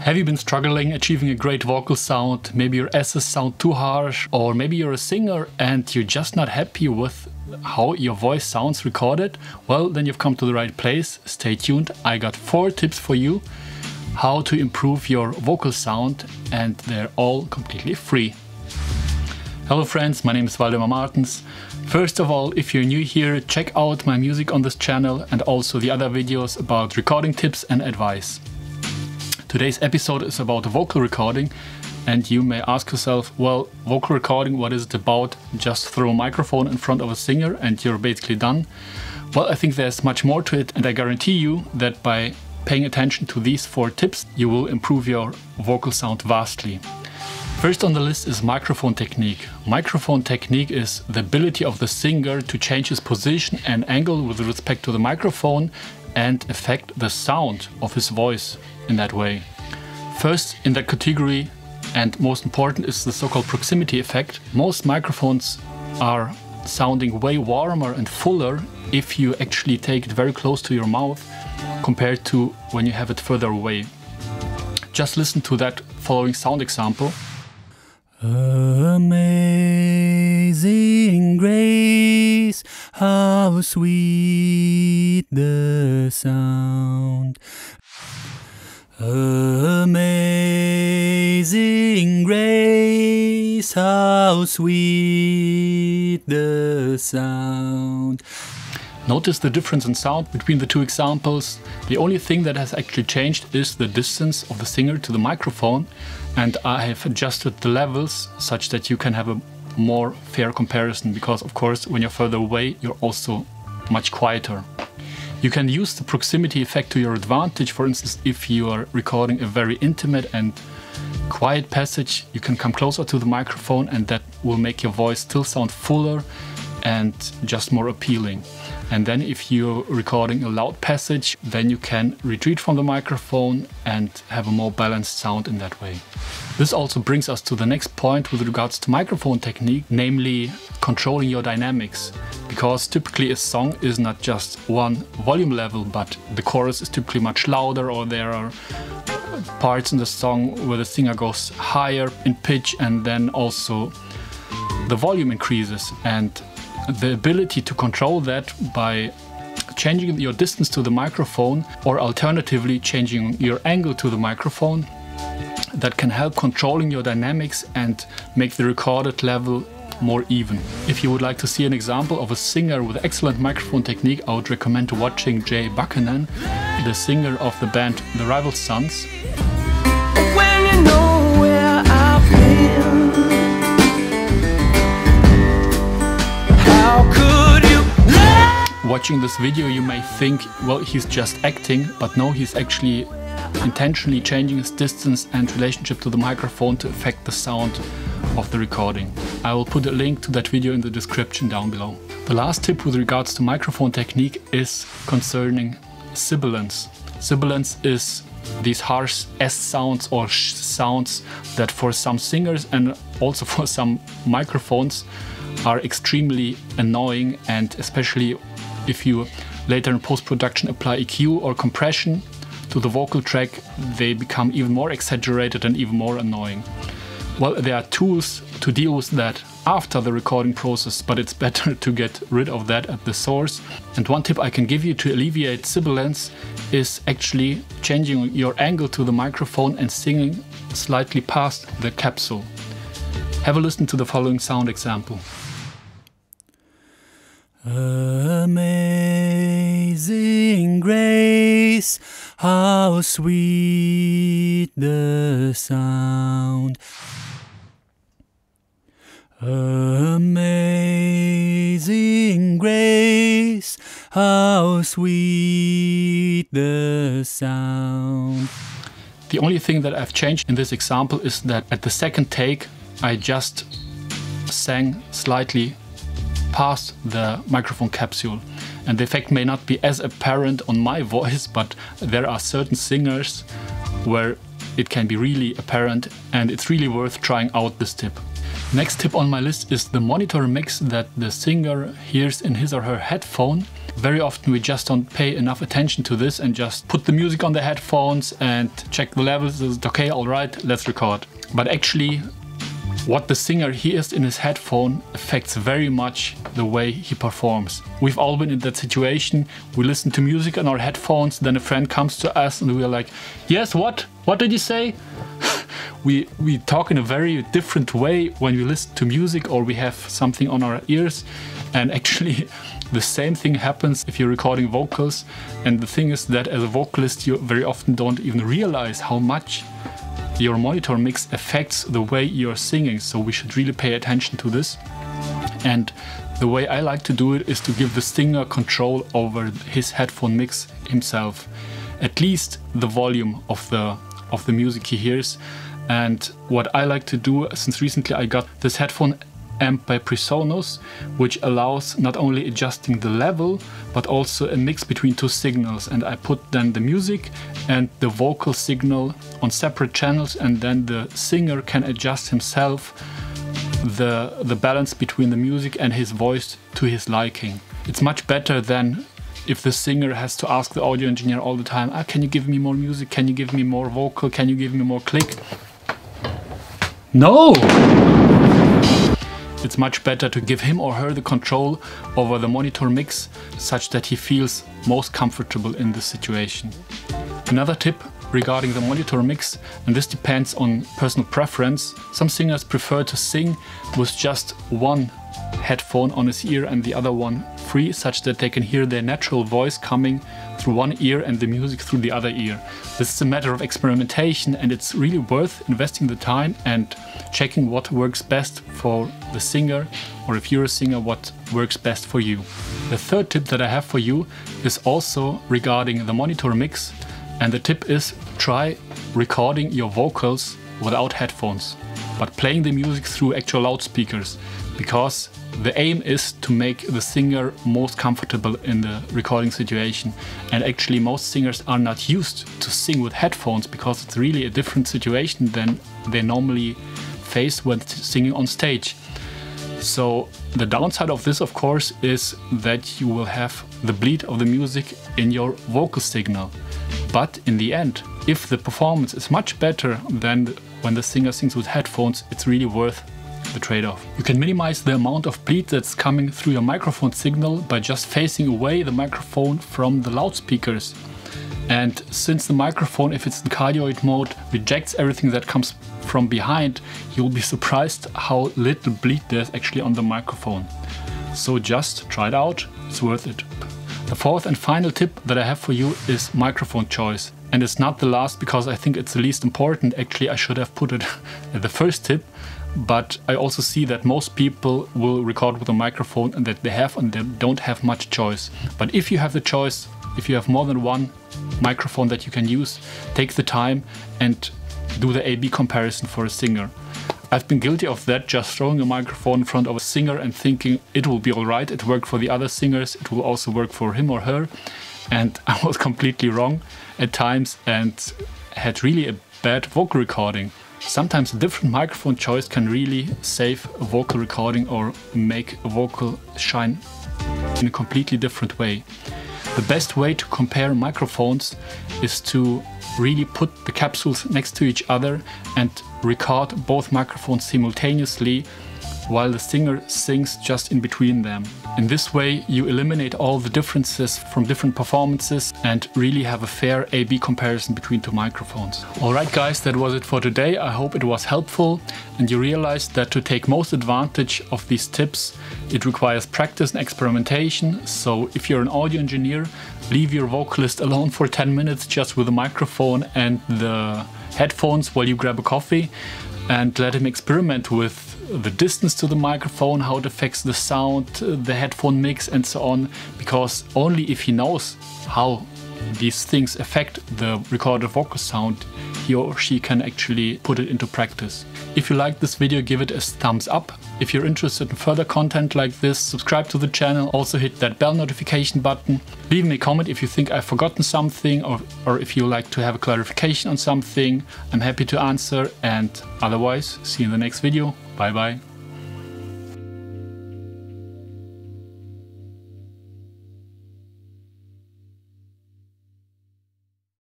Have you been struggling achieving a great vocal sound? Maybe your S's sound too harsh, or maybe you're a singer and you're just not happy with how your voice sounds recorded? Well, then you've come to the right place. Stay tuned. I got four tips for you how to improve your vocal sound, and they're all completely free. Hello, friends, my name is Waldemar Martens. First of all, if you're new here, check out my music on this channel and also the other videos about recording tips and advice. Today's episode is about vocal recording and you may ask yourself, well, vocal recording, what is it about? Just throw a microphone in front of a singer and you're basically done. Well, I think there's much more to it and I guarantee you that by paying attention to these four tips, you will improve your vocal sound vastly. First on the list is microphone technique. Microphone technique is the ability of the singer to change his position and angle with respect to the microphone and affect the sound of his voice in that way. First in that category and most important is the so-called proximity effect. Most microphones are sounding way warmer and fuller if you actually take it very close to your mouth compared to when you have it further away. Just listen to that following sound example. Amazing grace, how sweet the sound. Amazing grace, how sweet the sound. Notice the difference in sound between the two examples. The only thing that has actually changed is the distance of the singer to the microphone and I have adjusted the levels such that you can have a more fair comparison because of course when you're further away you're also much quieter. You can use the proximity effect to your advantage. For instance, if you are recording a very intimate and quiet passage, you can come closer to the microphone and that will make your voice still sound fuller and just more appealing. And then if you're recording a loud passage, then you can retreat from the microphone and have a more balanced sound in that way. This also brings us to the next point with regards to microphone technique, namely controlling your dynamics. Because typically a song is not just one volume level, but the chorus is typically much louder or there are parts in the song where the singer goes higher in pitch and then also the volume increases and the ability to control that by changing your distance to the microphone or alternatively changing your angle to the microphone that can help controlling your dynamics and make the recorded level more even. If you would like to see an example of a singer with excellent microphone technique, I would recommend watching Jay Buchanan, the singer of the band The Rival Sons. Watching this video you may think, well, he's just acting, but no, he's actually intentionally changing his distance and relationship to the microphone to affect the sound of the recording. I will put a link to that video in the description down below. The last tip with regards to microphone technique is concerning sibilance. Sibilance is these harsh S sounds or sh sounds that for some singers and also for some microphones are extremely annoying and especially if you later in post-production apply EQ or compression to the vocal track, they become even more exaggerated and even more annoying. Well, there are tools to deal with that after the recording process, but it's better to get rid of that at the source. And one tip I can give you to alleviate sibilance is actually changing your angle to the microphone and singing slightly past the capsule. Have a listen to the following sound example. Amazing grace, how sweet the sound. Amazing grace, how sweet the sound. The only thing that I've changed in this example is that at the second take I just sang slightly past the microphone capsule. And the effect may not be as apparent on my voice, but there are certain singers where it can be really apparent and it's really worth trying out this tip. Next tip on my list is the monitor mix that the singer hears in his or her headphone. very often we just don't pay enough attention to this and just put the music on the headphones and check the levels. Is it okay? All right, let's record. But actually, what the singer hears in his headphone affects very much the way he performs. We've all been in that situation. We listen to music on our headphones, then a friend comes to us and we're like, Yes, what? What did you say? we we talk in a very different way when we listen to music or we have something on our ears and actually the same thing happens if you're recording vocals and the thing is that as a vocalist you very often don't even realize how much your monitor mix affects the way you're singing, so we should really pay attention to this. And the way I like to do it is to give the singer control over his headphone mix himself, at least the volume of the of the music he hears. And what I like to do, since recently I got this headphone amp by PreSonus, which allows not only adjusting the level, but also a mix between two signals. And I put then the music and the vocal signal on separate channels, and then the singer can adjust himself the, the balance between the music and his voice to his liking. It's much better than if the singer has to ask the audio engineer all the time, ah, can you give me more music? Can you give me more vocal? Can you give me more click? No! It's much better to give him or her the control over the monitor mix such that he feels most comfortable in this situation. Another tip regarding the monitor mix, and this depends on personal preference, some singers prefer to sing with just one headphone on his ear and the other one free such that they can hear their natural voice coming through one ear and the music through the other ear. This is a matter of experimentation and it's really worth investing the time and checking what works best for the singer or if you're a singer what works best for you. The third tip that I have for you is also regarding the monitor mix and the tip is try recording your vocals without headphones but playing the music through actual loudspeakers because the aim is to make the singer most comfortable in the recording situation. And actually, most singers are not used to sing with headphones because it's really a different situation than they normally face when singing on stage. So, the downside of this, of course, is that you will have the bleed of the music in your vocal signal. But in the end, if the performance is much better than when the singer sings with headphones, it's really worth the trade-off. You can minimize the amount of bleed that's coming through your microphone signal by just facing away the microphone from the loudspeakers. And since the microphone, if it's in cardioid mode, rejects everything that comes from behind, you'll be surprised how little bleed there's actually on the microphone. So just try it out, it's worth it. The fourth and final tip that I have for you is microphone choice. And it's not the last because I think it's the least important. Actually, I should have put it at the first tip but I also see that most people will record with a microphone and that they have and they don't have much choice. But if you have the choice, if you have more than one microphone that you can use, take the time and do the A-B comparison for a singer. I've been guilty of that, just throwing a microphone in front of a singer and thinking it will be alright, it worked for the other singers, it will also work for him or her. And I was completely wrong at times and had really a bad vocal recording. Sometimes a different microphone choice can really save a vocal recording or make a vocal shine in a completely different way. The best way to compare microphones is to really put the capsules next to each other and record both microphones simultaneously while the singer sings just in between them. In this way, you eliminate all the differences from different performances and really have a fair A-B comparison between two microphones. Alright guys, that was it for today. I hope it was helpful and you realized that to take most advantage of these tips, it requires practice and experimentation. So if you're an audio engineer, leave your vocalist alone for 10 minutes just with a microphone and the headphones while you grab a coffee and let him experiment with the distance to the microphone, how it affects the sound, uh, the headphone mix, and so on. Because only if he knows how these things affect the recorded vocal sound, he or she can actually put it into practice. If you liked this video, give it a thumbs up. If you're interested in further content like this, subscribe to the channel. Also hit that bell notification button. Leave me a comment if you think I've forgotten something or, or if you like to have a clarification on something. I'm happy to answer and otherwise, see you in the next video. 拜拜。